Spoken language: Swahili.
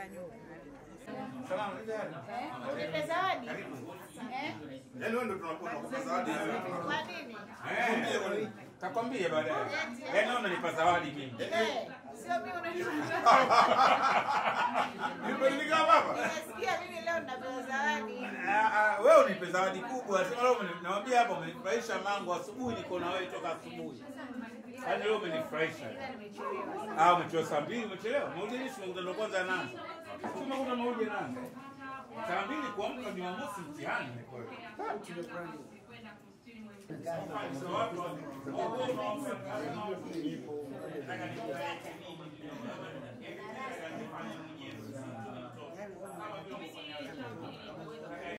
kaa nyuma. nipe zawadi. Eh? Yaani? Eh, Takwambia baadaye. Yaani unanipa zawadi mimi. Eh, sio mimi unanipa. Nimebadilika baba. Nimesikia mimi leo ninapewa zawadi. Ah, ah, Wewe unipe zawadi kubwa. Sema leo nawaambia hapa umenifurahisha mangu asubuhi niko na wewe toka asubuhi. Yaani leo umenifurahisha. Ah, umechelewa saa mbili umechelewa. Maulidi ni siku ndio kwanza nani? Sema kuna maulidi nani? Saa mbili kuamka Jumamosi mtihani ni kweli. So watu wa-